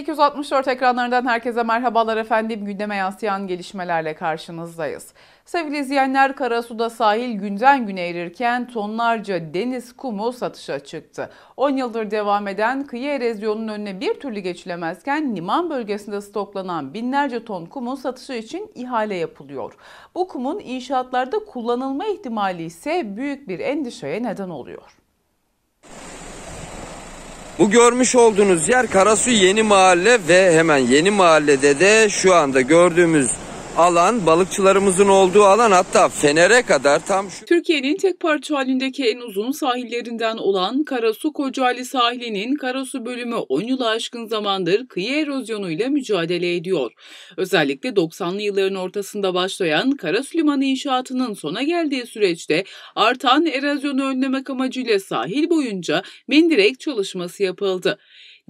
TV 264 ekranlarından herkese merhabalar efendim. Gündeme yansıyan gelişmelerle karşınızdayız. Sevgili izleyenler Karasu'da sahil günden güne erirken tonlarca deniz kumu satışa çıktı. 10 yıldır devam eden kıyı erozyonunun önüne bir türlü geçilemezken liman bölgesinde stoklanan binlerce ton kumun satışı için ihale yapılıyor. Bu kumun inşaatlarda kullanılma ihtimali ise büyük bir endişeye neden oluyor. Bu görmüş olduğunuz yer Karasu Yeni Mahalle ve hemen Yeni Mahalle'de de şu anda gördüğümüz alan balıkçılarımızın olduğu alan hatta Fener'e kadar tam şu... Türkiye'nin tek parça halindeki en uzun sahillerinden olan Karasu Kocaeli sahilinin Karasu bölümü 10 yılı aşkın zamandır kıyı erozyonuyla mücadele ediyor. Özellikle 90'lı yılların ortasında başlayan Karasu Limanı inşaatının sona geldiği süreçte artan erozyonu önlemek amacıyla sahil boyunca mendirek çalışması yapıldı.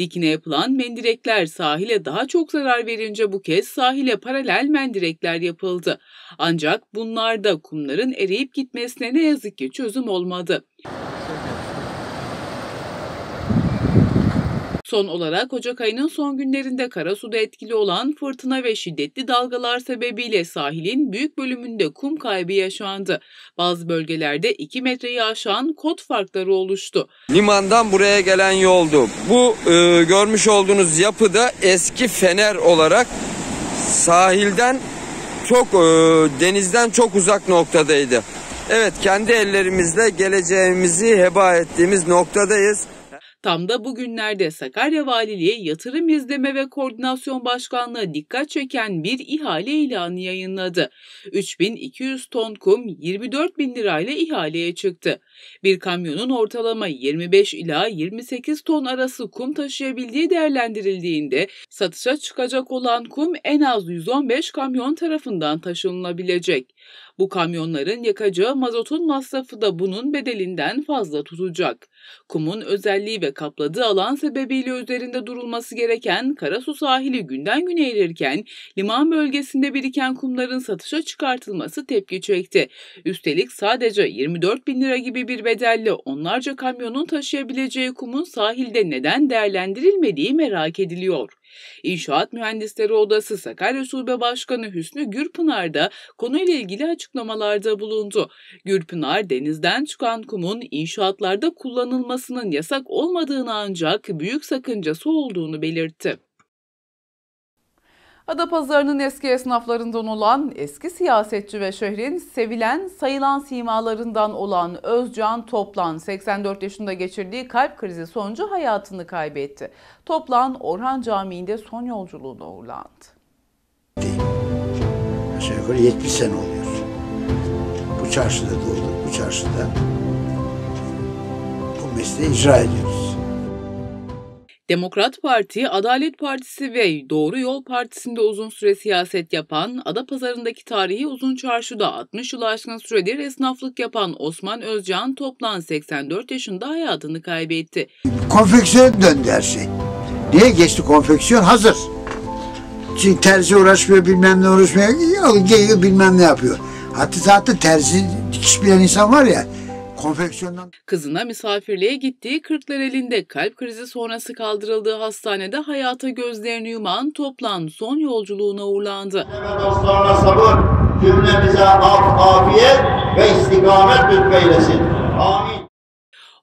Dikine yapılan mendirekler sahile daha çok zarar verince bu kez sahile paralel mendirekler yapıldı. Ancak bunlarda kumların eriyip gitmesine ne yazık ki çözüm olmadı. Son olarak Ocak ayının son günlerinde Karasu'da etkili olan fırtına ve şiddetli dalgalar sebebiyle sahilin büyük bölümünde kum kaybı yaşandı. Bazı bölgelerde 2 metreyi aşan kot farkları oluştu. Limandan buraya gelen yoldu. Bu e, görmüş olduğunuz yapıda eski fener olarak sahilden çok e, denizden çok uzak noktadaydı. Evet kendi ellerimizle geleceğimizi heba ettiğimiz noktadayız. Tam da bugünlerde Sakarya Valiliği Yatırım İzleme ve Koordinasyon Başkanlığı dikkat çeken bir ihale ilanı yayınladı. 3200 ton kum 24 bin lirayla ihaleye çıktı. Bir kamyonun ortalama 25 ila 28 ton arası kum taşıyabildiği değerlendirildiğinde satışa çıkacak olan kum en az 115 kamyon tarafından taşınılabilecek. Bu kamyonların yakacağı mazotun masrafı da bunun bedelinden fazla tutacak. Kumun özelliği ve kapladığı alan sebebiyle üzerinde durulması gereken Karasu sahili günden güne erirken liman bölgesinde biriken kumların satışa çıkartılması tepki çekti. Üstelik sadece 24 bin lira gibi bir bedelle onlarca kamyonun taşıyabileceği kumun sahilde neden değerlendirilmediği merak ediliyor. İnşaat Mühendisleri Odası Sakarya Şube Başkanı Hüsnü Gürpınar da konuyla ilgili açıklamalarda bulundu. Gürpınar denizden çıkan kumun inşaatlarda kullanılmasının yasak olmadığını ancak büyük sakıncası olduğunu belirtti. Adapazarı'nın eski esnaflarından olan eski siyasetçi ve şehrin sevilen sayılan simalarından olan Özcan Toplan 84 yaşında geçirdiği kalp krizi sonucu hayatını kaybetti. Toplan Orhan Camii'nde son yolculuğuna uğurlandı. Aşağı yukarı 70 sene oluyor. Bu çarşıda doğduk, bu çarşıda bu mesleği icra ediyoruz. Demokrat Parti, Adalet Partisi ve Doğru Yol Partisi'nde uzun süre siyaset yapan, Adapazarı'ndaki tarihi Uzun Çarşı'da 60 yıl aşkın süredir esnaflık yapan Osman Özcan toplam 84 yaşında hayatını kaybetti. Konfeksiyon döndü her şey. Niye geçti konfeksiyon? Hazır. Çünkü terzi uğraşmıyor, bilmem ne uğraşmıyor. Giyiyor, bilmem ne yapıyor. Hatta zaten terzi dikiş bilen insan var ya, konfeksiyondan... Kızına misafirliğe gittiği Kırklareli'nde kalp krizi sonrası kaldırıldığı hastanede hayata gözlerini yuman toplan son yolculuğuna uğurlandı. Dostlarına sabır, cümlemize af, afiyet ve istikamet lütfeylesin. Amin.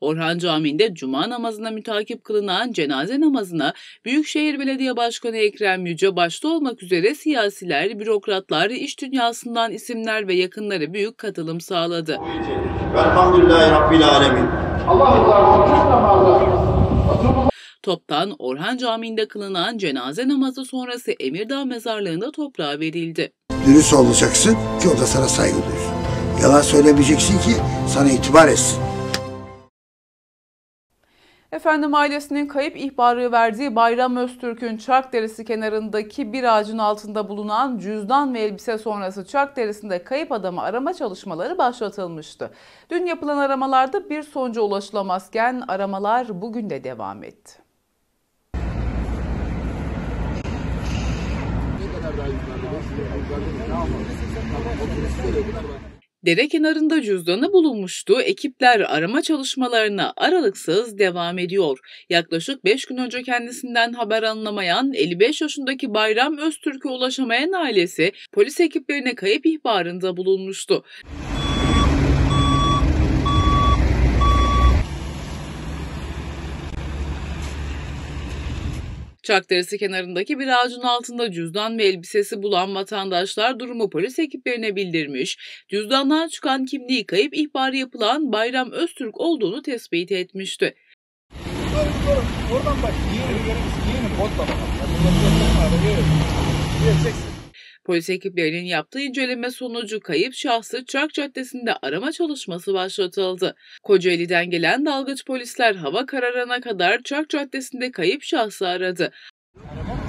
Orhan Camii'nde cuma namazına mütakip kılınan cenaze namazına Büyükşehir Belediye Başkanı Ekrem Yüce başta olmak üzere siyasiler, bürokratlar, iş dünyasından isimler ve yakınları büyük katılım sağladı. Velhamdülillahi Rabbil Alemin. Toptan Orhan Camii'nde kılınan cenaze namazı sonrası Emirdağ mezarlığında toprağa verildi. Dürüst olacaksın ki o da sana saygı duysun. Yalan söylemeyeceksin ki sana itibar etsin. Efendim ailesinin kayıp ihbarı verdiği Bayram Öztürk'ün Çark Deresi kenarındaki bir ağacın altında bulunan cüzdan ve elbise sonrası Çark Deresi'nde kayıp adamı arama çalışmaları başlatılmıştı. Dün yapılan aramalarda bir sonuca ulaşılamazken aramalar bugün de devam etti. Dere kenarında cüzdanı bulunmuştu. Ekipler arama çalışmalarına aralıksız devam ediyor. Yaklaşık 5 gün önce kendisinden haber alınamayan 55 yaşındaki Bayram Öztürk'e ulaşamayan ailesi polis ekiplerine kayıp ihbarında bulunmuştu. Çak Deresi kenarındaki bir ağacın altında cüzdan ve elbisesi bulan vatandaşlar durumu polis ekiplerine bildirmiş, cüzdandan çıkan kimliği kayıp ihbarı yapılan Bayram Öztürk olduğunu tespit etmişti. Oradan bak. Giyin, giyin, botla bakalım. Hadi, Geçeceksin. Polis ekiplerinin yaptığı inceleme sonucu kayıp şahsı Çark Caddesi'nde arama çalışması başlatıldı. Kocaeli'den gelen dalgıç polisler hava kararana kadar Çark Caddesi'nde kayıp şahsı aradı. Araba mı?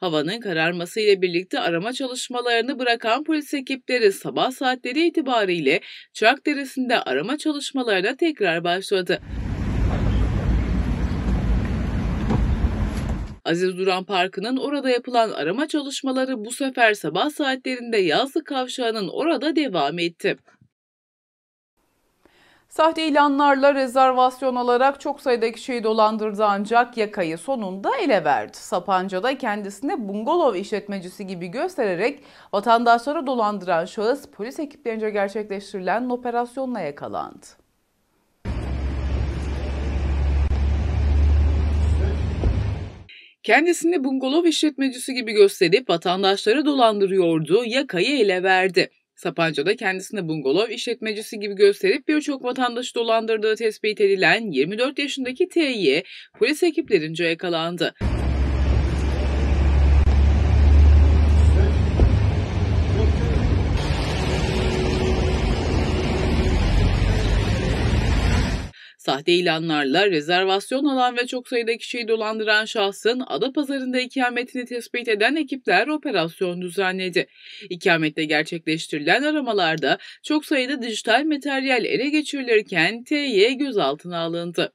Havanın kararması ile birlikte arama çalışmalarını bırakan polis ekipleri sabah saatleri itibariyle Çark Deresi'nde arama çalışmalarına tekrar başladı. Aziz Duran Parkı'nın orada yapılan arama çalışmaları bu sefer sabah saatlerinde Yazlık Kavşağı'nın orada devam etti. Sahte ilanlarla rezervasyon alarak çok sayıda kişiyi dolandırdı ancak yakayı sonunda ele verdi. Sapanca'da kendisine bungalov işletmecisi gibi göstererek vatandaşları dolandıran şahıs polis ekiplerince gerçekleştirilen operasyonla yakalandı. Kendisini bungalov işletmecisi gibi gösterip vatandaşları dolandırıyordu, yakayı ele verdi. Sapanca'da kendisini bungalov işletmecisi gibi gösterip birçok vatandaşı dolandırdığı tespit edilen 24 yaşındaki T'ye polis ekiplerince yakalandı. Sahte ilanlarla rezervasyon alan ve çok sayıda kişiyi dolandıran şahsın Adapazarı'nda ikametini tespit eden ekipler operasyon düzenledi. İkamette gerçekleştirilen aramalarda çok sayıda dijital materyal ele geçirilirken TY gözaltına alındı.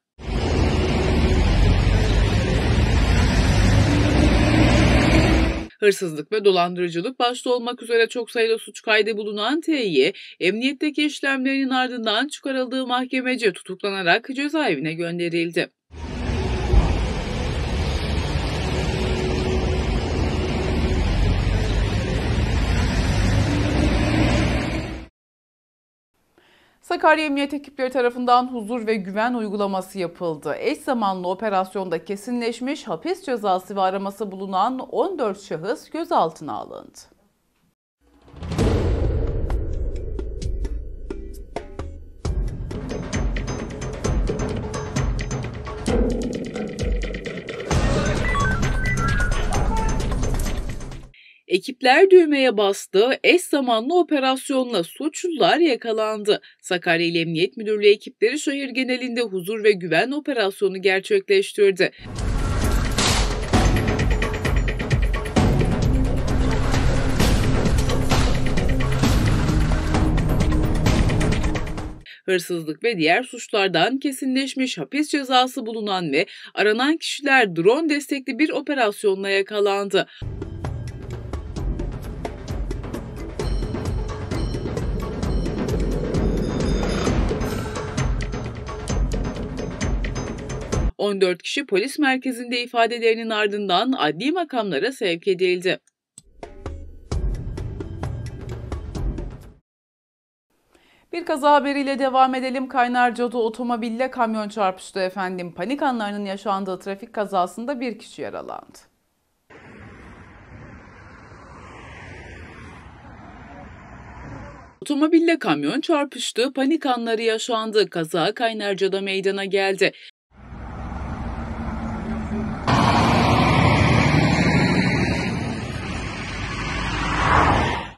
Hırsızlık ve dolandırıcılık başta olmak üzere çok sayıda suç kaydı bulunan T'ye emniyetteki işlemlerinin ardından çıkarıldığı mahkemece tutuklanarak cezaevine gönderildi. Sakarya Emniyet ekipleri tarafından huzur ve güven uygulaması yapıldı. Eş zamanlı operasyonda kesinleşmiş hapis cezası ve araması bulunan 14 şahıs gözaltına alındı. Ekipler düğmeye bastı, eş zamanlı operasyonla suçlular yakalandı. Sakarya İl Emniyet Müdürlüğü ekipleri şehir genelinde huzur ve güven operasyonu gerçekleştirdi. hırsızlık ve diğer suçlardan kesinleşmiş hapis cezası bulunan ve aranan kişiler drone destekli bir operasyonla yakalandı. 14 kişi polis merkezinde ifadelerinin ardından adli makamlara sevk edildi. Bir kaza haberiyle devam edelim. Kaynarca'da otomobille kamyon çarpıştı efendim. Panik anlarının yaşandığı trafik kazasında bir kişi yaralandı. Otomobille kamyon çarpıştı, panik anları yaşandı. Kaza Kaynarca'da meydana geldi.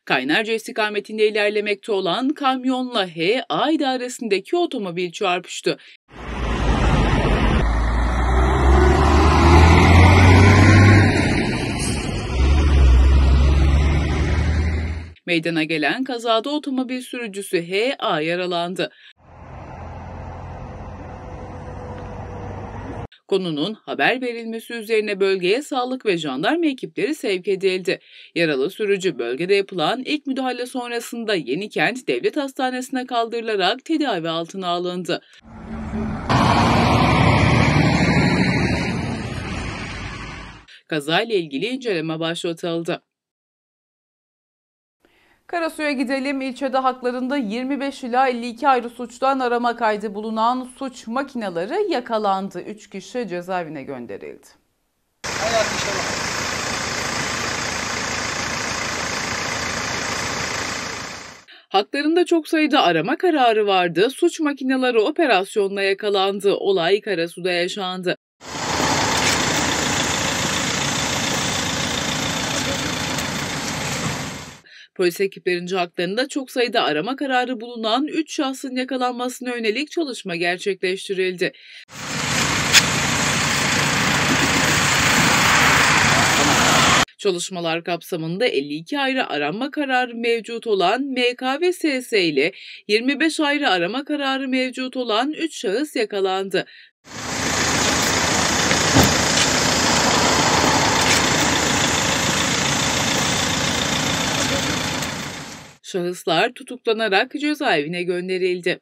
Kaynarca istikametinde ilerlemekte olan kamyonla HA idaresindeki otomobil çarpıştı. Meydana gelen kazada otomobil sürücüsü HA yaralandı. Konunun haber verilmesi üzerine bölgeye sağlık ve jandarma ekipleri sevk edildi. Yaralı sürücü bölgede yapılan ilk müdahale sonrasında Yenikent Devlet Hastanesi'ne kaldırılarak tedavi altına alındı. Kazayla ilgili inceleme başlatıldı. Karasu'ya gidelim. İlçede haklarında 25 ila 52 ayrı suçtan arama kaydı bulunan suç makineleri yakalandı. 3 kişi cezaevine gönderildi. Haklarında çok sayıda arama kararı vardı. Suç makineleri operasyonla yakalandı. Olay Karasu'da yaşandı. Polis ekiplerince haklarında çok sayıda arama kararı bulunan 3 şahsın yakalanmasına yönelik çalışma gerçekleştirildi. Çalışmalar kapsamında 52 ayrı arama kararı mevcut olan MK ve SS ile 25 ayrı arama kararı mevcut olan 3 şahıs yakalandı. Şahıslar tutuklanarak cezaevine gönderildi.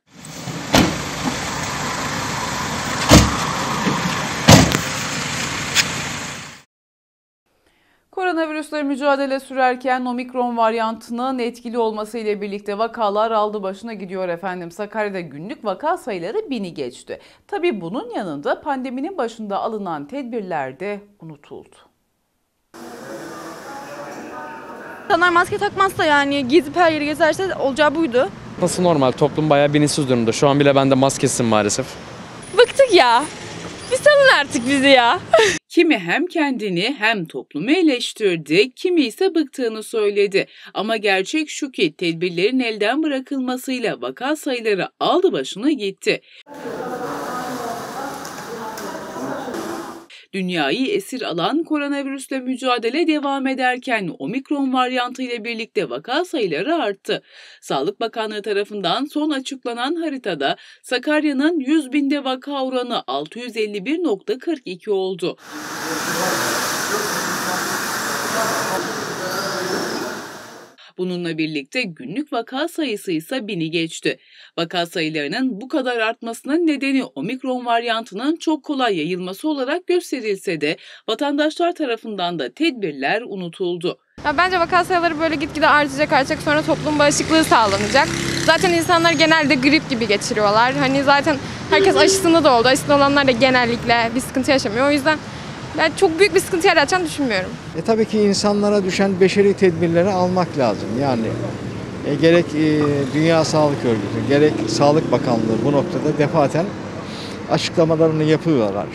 Koronavirüsle mücadele sürerken omikron varyantının etkili olması ile birlikte vakalar aldı başına gidiyor efendim. Sakarya'da günlük vaka sayıları bini geçti. Tabi bunun yanında pandeminin başında alınan tedbirler de unutuldu. İnsanlar maske takmazsa yani gezip her yeri gezerse olacağı buydu. Nasıl normal? Toplum bayağı bilinçsiz durumda. Şu an bile bende maskesin maalesef. Bıktık ya. Bir salın artık bizi ya. Kimi hem kendini hem toplumu eleştirdi, kimi ise bıktığını söyledi. Ama gerçek şu ki tedbirlerin elden bırakılmasıyla vaka sayıları aldı başına gitti. Dünyayı esir alan koronavirüsle mücadele devam ederken omikron varyantı ile birlikte vaka sayıları arttı. Sağlık Bakanlığı tarafından son açıklanan haritada Sakarya'nın 100 binde vaka oranı 651.42 oldu. Bununla birlikte günlük vaka sayısı ise bini geçti. Vaka sayılarının bu kadar artmasının nedeni omikron varyantının çok kolay yayılması olarak gösterilse de vatandaşlar tarafından da tedbirler unutuldu. Ya bence vaka sayıları böyle gitgide artacak artacak sonra toplum bağışıklığı sağlanacak. Zaten insanlar genelde grip gibi geçiriyorlar. Hani zaten herkes aşısında da oldu. Aşısında olanlar da genellikle bir sıkıntı yaşamıyor. O yüzden ben çok büyük bir sıkıntı yaratacağını düşünmüyorum. E tabii ki insanlara düşen beşeri tedbirleri almak lazım. Yani e, gerek e, Dünya Sağlık Örgütü, gerek Sağlık Bakanlığı bu noktada defaten açıklamalarını yapıyorlar.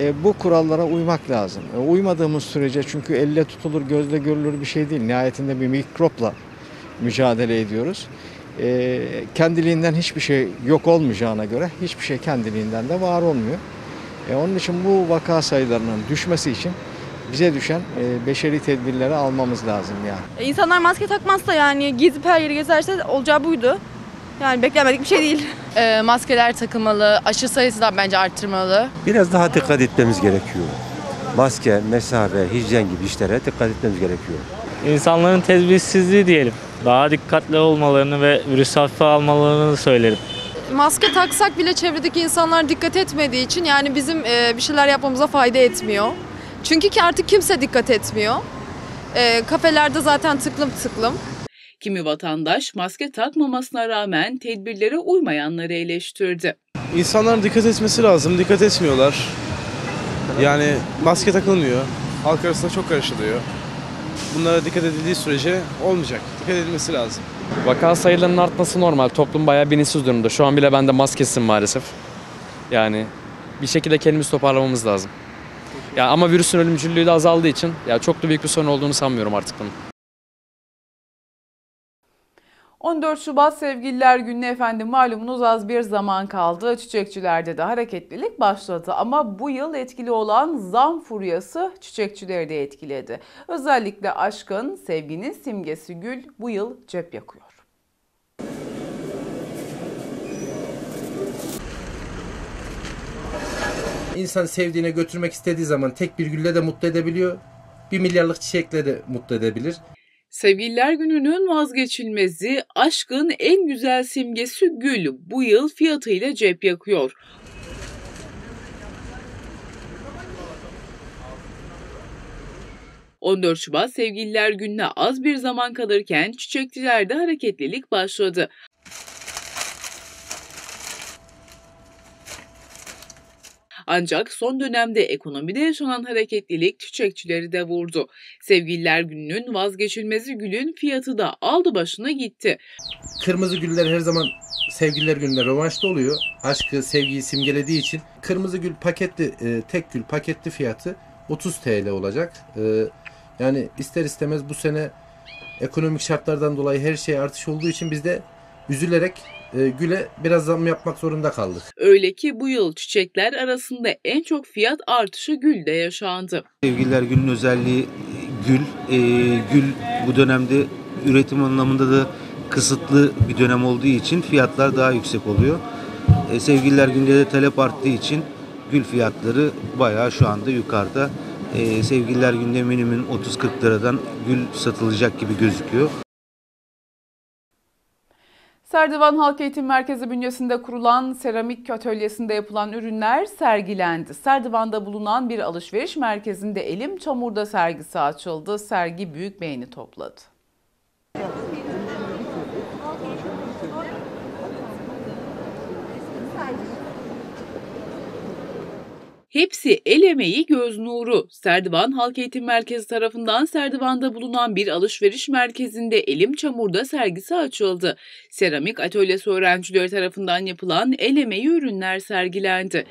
E, bu kurallara uymak lazım. E, uymadığımız sürece çünkü elle tutulur, gözle görülür bir şey değil. Nihayetinde bir mikropla mücadele ediyoruz. E, kendiliğinden hiçbir şey yok olmayacağına göre hiçbir şey kendiliğinden de var olmuyor. E, onun için bu vaka sayılarının düşmesi için bize düşen e, beşeri tedbirleri almamız lazım yani. E, İnsanlar maske takmazsa yani gezip her yeri gezerse olacağı buydu. Yani beklenmedik bir şey değil. E, maskeler takılmalı, aşı sayısı da bence arttırmalı. Biraz daha dikkat etmemiz gerekiyor. Maske, mesafe, hijyen gibi işlere dikkat etmemiz gerekiyor. İnsanların tedbirsizliği diyelim. Daha dikkatli olmalarını ve virüs hafife almalarını söylerim. Maske taksak bile çevredeki insanlar dikkat etmediği için yani bizim e, bir şeyler yapmamıza fayda etmiyor. Çünkü ki artık kimse dikkat etmiyor. E, kafelerde zaten tıklım tıklım. Kimi vatandaş maske takmamasına rağmen tedbirlere uymayanları eleştirdi. İnsanların dikkat etmesi lazım. Dikkat etmiyorlar. Yani maske takılmıyor. Halk arasında çok karışılıyor. Bunlara dikkat edildiği sürece olmayacak. Dikkat edilmesi lazım. Vaka sayılarının artması normal. Toplum bayağı bilinçsiz durumda. Şu an bile bende maskesin maalesef. Yani bir şekilde kendimizi toparlamamız lazım. Ya ama virüsün ölümcüllüğü de azaldığı için ya çok da büyük bir sorun olduğunu sanmıyorum artık bunun. 14 Şubat Sevgililer Günü'ne efendim malumunuz az bir zaman kaldı. Çiçekçilerde de hareketlilik başladı ama bu yıl etkili olan zam furyası çiçekçileri de etkiledi. Özellikle aşkın, sevginin simgesi gül bu yıl cep yakıyor. İnsan sevdiğine götürmek istediği zaman tek bir gülle de mutlu edebiliyor. Bir milyarlık çiçekle de mutlu edebilir. Sevgililer Günü'nün vazgeçilmezi, aşkın en güzel simgesi gül bu yıl fiyatıyla cep yakıyor. ...14 Şubat Sevgililer Günü'ne az bir zaman kalırken çiçekçilerde hareketlilik başladı. Ancak son dönemde ekonomide yaşanan hareketlilik çiçekçileri de vurdu. Sevgililer Günü'nün vazgeçilmezi gülün fiyatı da aldı başına gitti. Kırmızı güller her zaman sevgililer gününde rövanşta oluyor. Aşkı, sevgiyi simgelediği için kırmızı gül paketli, e, tek gül paketli fiyatı 30 TL olacak. E, yani ister istemez bu sene ekonomik şartlardan dolayı her şey artış olduğu için biz de üzülerek e, güle biraz zam yapmak zorunda kaldık. Öyle ki bu yıl çiçekler arasında en çok fiyat artışı gülde yaşandı. Sevgililer Günü'nün özelliği gül. E, gül bu dönemde üretim anlamında da kısıtlı bir dönem olduğu için fiyatlar daha yüksek oluyor. E, Sevgililer Günü'nde de talep arttığı için gül fiyatları bayağı şu anda yukarıda. E, Sevgililer Günü'nde minimum 30-40 liradan gül satılacak gibi gözüküyor. Serdivan Halk Eğitim Merkezi bünyesinde kurulan seramik atölyesinde yapılan ürünler sergilendi. Serdivan'da bulunan bir alışveriş merkezinde Elim Çamur'da sergisi açıldı. Sergi büyük beğeni topladı. Hepsi el emeği göz nuru. Serdivan Halk Eğitim Merkezi tarafından Serdivan'da bulunan bir alışveriş merkezinde Elim Çamur'da sergisi açıldı. Seramik atölyesi öğrencileri tarafından yapılan el emeği ürünler sergilendi.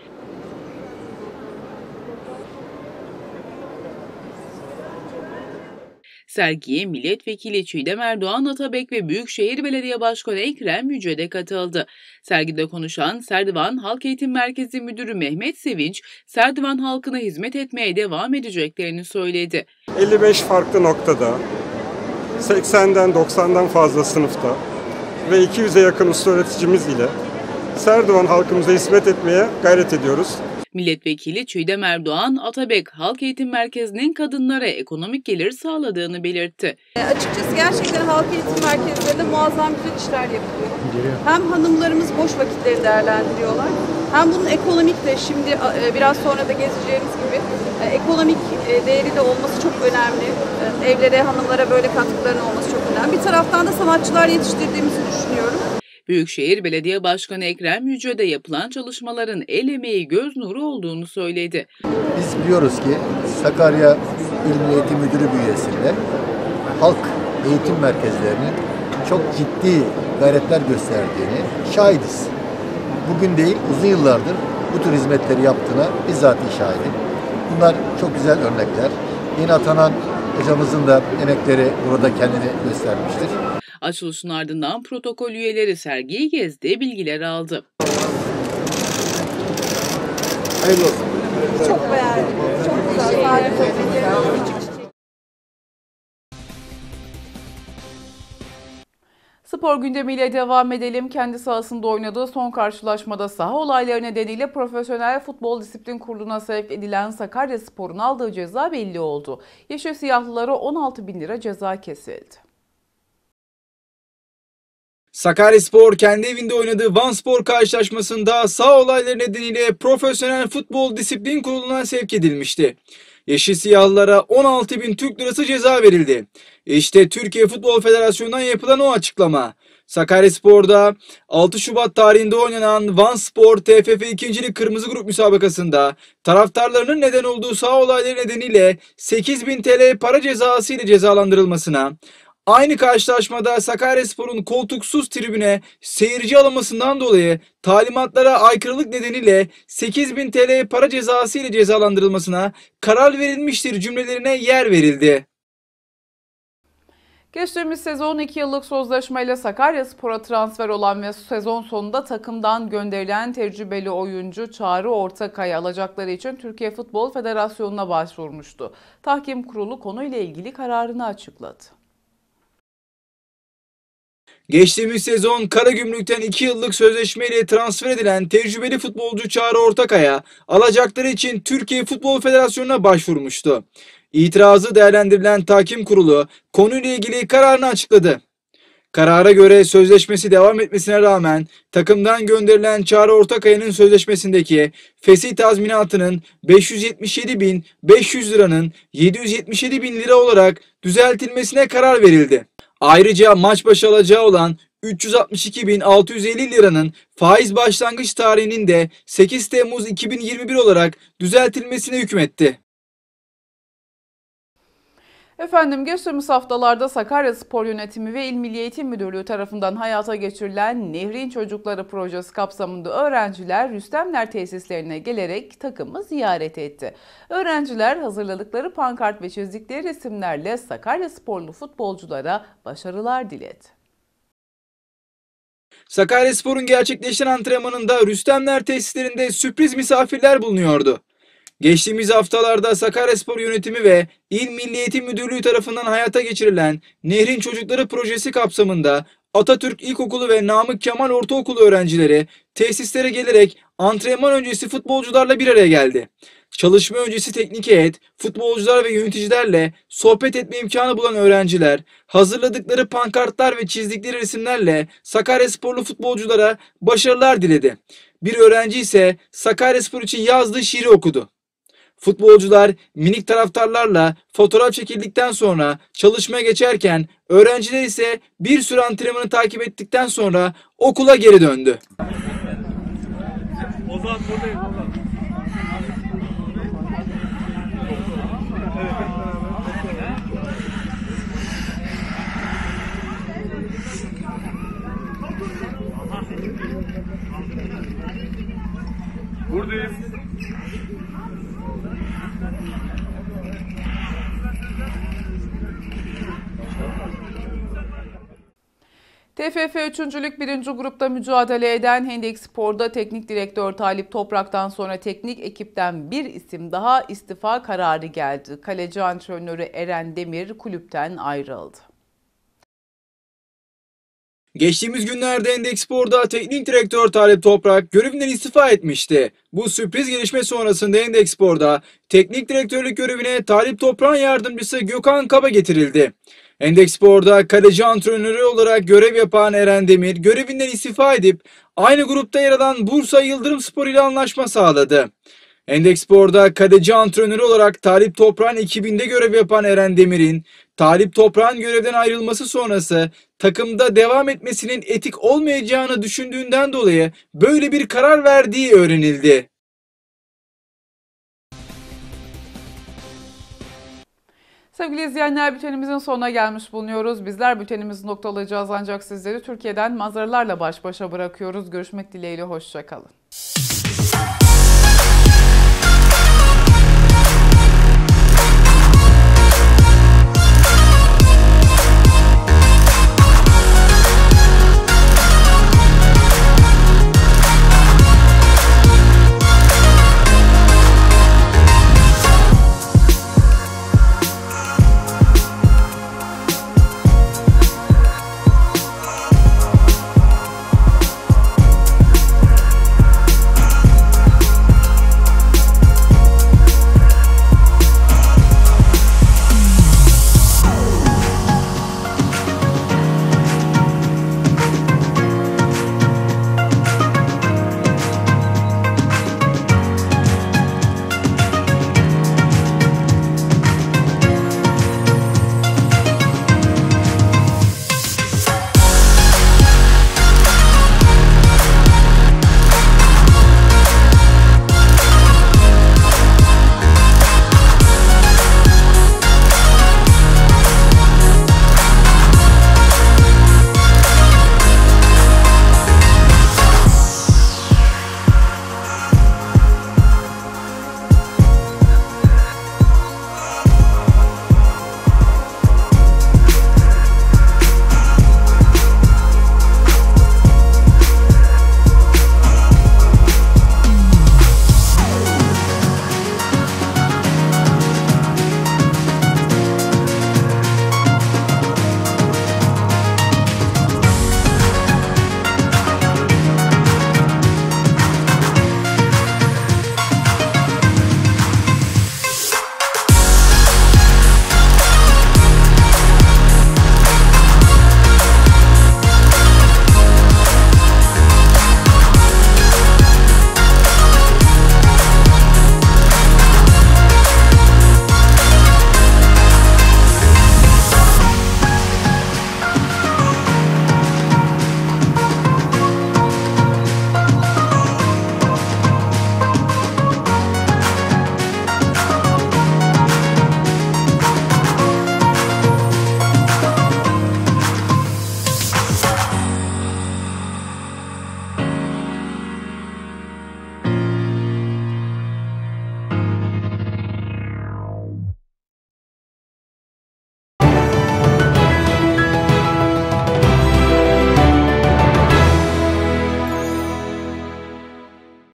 Sergiye Milletvekili Çiğdem Erdoğan Atabek ve Büyükşehir Belediye Başkanı Ekrem Yüce de katıldı. Sergide konuşan Serdivan Halk Eğitim Merkezi Müdürü Mehmet Sevinç, Serdivan halkına hizmet etmeye devam edeceklerini söyledi. 55 farklı noktada, 80'den 90'dan fazla sınıfta ve 200'e yakın usta öğreticimiz ile Serdivan halkımıza hizmet etmeye gayret ediyoruz. Milletvekili Çiğdem Erdoğan, Atabek Halk Eğitim Merkezi'nin kadınlara ekonomik gelir sağladığını belirtti. E, açıkçası gerçekten halk eğitim merkezlerinde muazzam güzel işler yapılıyor. Hem hanımlarımız boş vakitleri değerlendiriyorlar. Hem bunun ekonomik de şimdi e, biraz sonra da gezeceğimiz gibi e, ekonomik e, değeri de olması çok önemli. E, evlere, hanımlara böyle katkılarının olması çok önemli. Bir taraftan da sanatçılar yetiştirdiğimizi düşünüyorum. Büyükşehir Belediye Başkanı Ekrem Yüce'de yapılan çalışmaların el emeği göz nuru olduğunu söyledi. Biz biliyoruz ki Sakarya İl Eğitim Müdürü bünyesinde halk eğitim merkezlerinin çok ciddi gayretler gösterdiğini şahidiz. Bugün değil uzun yıllardır bu tür hizmetleri yaptığına bizzat şahidim. Bunlar çok güzel örnekler. Yeni atanan hocamızın da emekleri burada kendini göstermiştir. Açılışın ardından protokol üyeleri sergiyi gezdi, bilgiler aldı. Hayırlı olsun. Çok beğendim. Çok güzel. Harika. Spor gündemiyle devam edelim. Kendi sahasında oynadığı son karşılaşmada saha olayları nedeniyle Profesyonel Futbol Disiplin Kurulu'na sevk edilen Sakarya Spor'un aldığı ceza belli oldu. Yeşil Siyahlılara 16 bin lira ceza kesildi. Sakaryaspor kendi evinde oynadığı Vanspor karşılaşmasında sağ olayları nedeniyle Profesyonel Futbol Disiplin Kurulu'na sevk edilmişti. Yeşil Siyahlılara 16 bin Türk lirası ceza verildi. İşte Türkiye Futbol Federasyonu'ndan yapılan o açıklama. Sakaryaspor'da 6 Şubat tarihinde oynanan Van Spor TFF 2. Lig Kırmızı Grup müsabakasında taraftarlarının neden olduğu sağ olayları nedeniyle 8 bin TL para cezası ile cezalandırılmasına, Aynı karşılaşmada Sakaryaspor'un koltuksuz tribüne seyirci alınmasından dolayı talimatlara aykırılık nedeniyle 8000 TL para cezası ile cezalandırılmasına karar verilmiştir cümlelerine yer verildi. Geçtiğimiz sezon 2 yıllık sözleşmeyle Sakaryaspor'a transfer olan ve sezon sonunda takımdan gönderilen tecrübeli oyuncu Çağrı Ortakay alacakları için Türkiye Futbol Federasyonu'na başvurmuştu. Tahkim Kurulu konuyla ilgili kararını açıkladı. Geçtiğimiz sezon Karagümrük'ten 2 yıllık sözleşmeyle transfer edilen tecrübeli futbolcu Çağrı Ortakaya alacakları için Türkiye Futbol Federasyonu'na başvurmuştu. İtirazı değerlendirilen tahkim kurulu konuyla ilgili kararını açıkladı. Karara göre sözleşmesi devam etmesine rağmen takımdan gönderilen Çağrı Ortakaya'nın sözleşmesindeki fesih tazminatının 577.500 liranın 777.000 lira olarak düzeltilmesine karar verildi. Ayrıca maç başı alacağı olan 362.650 liranın faiz başlangıç tarihinin de 8 Temmuz 2021 olarak düzeltilmesine hükmetti. Efendim geçtiğimiz haftalarda Sakarya Spor Yönetimi ve İl Milli Eğitim Müdürlüğü tarafından hayata geçirilen Nehrin Çocukları projesi kapsamında öğrenciler Rüstemler tesislerine gelerek takımı ziyaret etti. Öğrenciler hazırladıkları pankart ve çizdikleri resimlerle Sakarya sporlu futbolculara başarılar diledi. Sakaryaspor'un gerçekleşen antrenmanında Rüstemler tesislerinde sürpriz misafirler bulunuyordu. Geçtiğimiz haftalarda Sakaryaspor yönetimi ve İl Milli Eğitim Müdürlüğü tarafından hayata geçirilen Nehrin Çocukları projesi kapsamında Atatürk İlkokulu ve Namık Kemal Ortaokulu öğrencileri tesislere gelerek antrenman öncesi futbolcularla bir araya geldi. Çalışma öncesi teknik heyet, futbolcular ve yöneticilerle sohbet etme imkanı bulan öğrenciler, hazırladıkları pankartlar ve çizdikleri resimlerle Sakaryasporlu futbolculara başarılar diledi. Bir öğrenci ise Sakaryaspor için yazdığı şiiri okudu. Futbolcular minik taraftarlarla fotoğraf çekildikten sonra çalışmaya geçerken öğrenciler ise bir süre antrenmanı takip ettikten sonra okula geri döndü. Ozan buradayım Ozan. Buradayız. TFF 3. Lig 1. grupta mücadele eden Hendek Spor'da teknik direktör Talip Toprak'tan sonra teknik ekipten bir isim daha istifa kararı geldi. Kaleci antrenörü Eren Demir kulüpten ayrıldı. Geçtiğimiz günlerde Endekspor'da teknik direktör Talip Toprak görevinden istifa etmişti. Bu sürpriz gelişme sonrasında Endekspor'da teknik direktörlük görevine Talip Toprak'ın yardımcısı Gökhan Kaba getirildi. Endekspor'da kaleci antrenörü olarak görev yapan Eren Demir görevinden istifa edip aynı grupta yer alan Bursa Yıldırım Spor ile anlaşma sağladı. Endekspor'da kaleci antrenörü olarak Talip Toprak'ın ekibinde görev yapan Eren Demir'in Talip Toprak'ın görevden ayrılması sonrası takımda devam etmesinin etik olmayacağını düşündüğünden dolayı böyle bir karar verdiği öğrenildi. Sevgili izleyenler bültenimizin sonuna gelmiş bulunuyoruz. Bizler bültenimizi noktalayacağız ancak sizleri Türkiye'den manzaralarla baş başa bırakıyoruz. Görüşmek dileğiyle hoşçakalın.